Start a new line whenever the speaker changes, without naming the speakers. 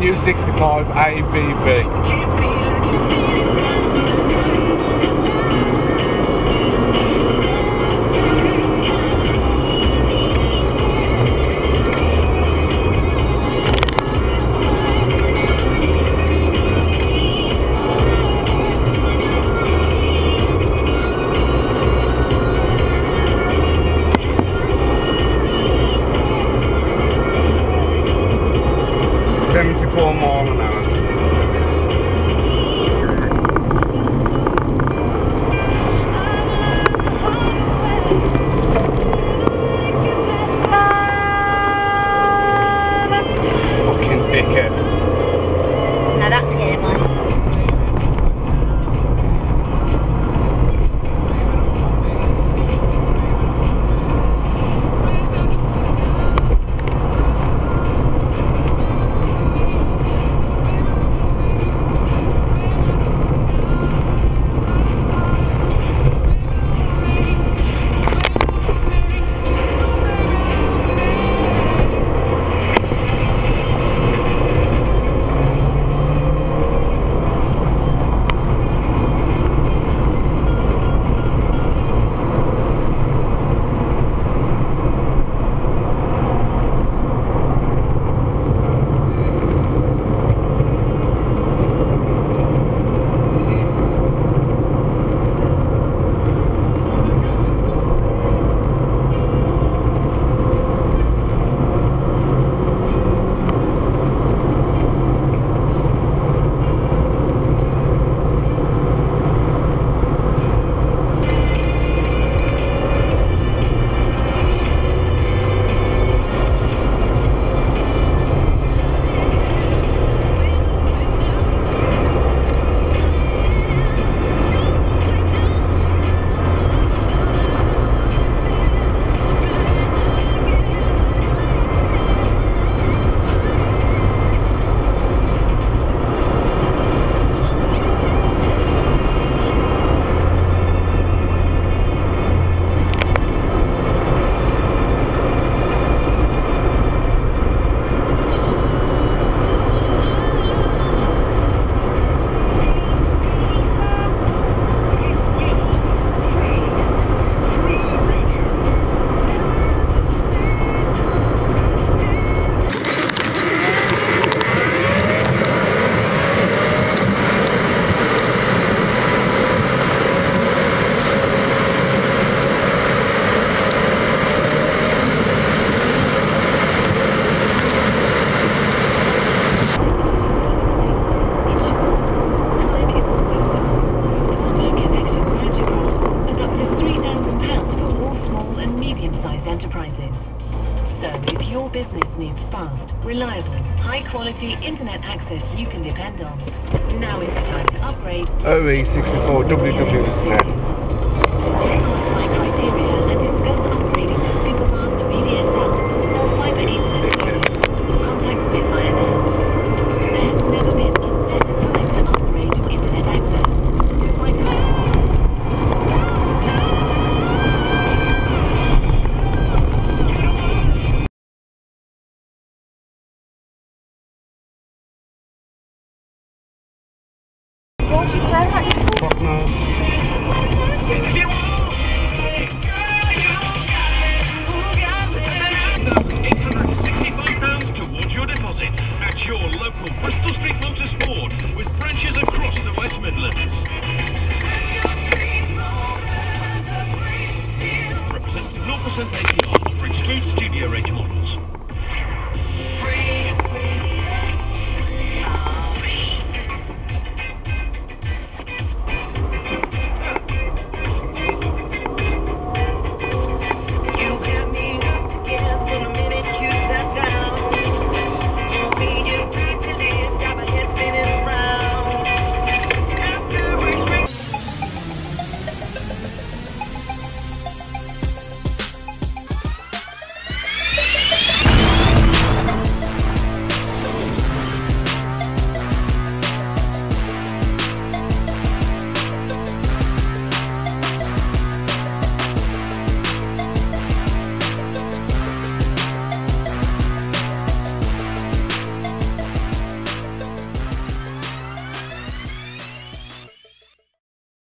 New 65 AVV. Reliable, high quality internet access you can depend on. Now is the time to upgrade. OE64WWZ. 100%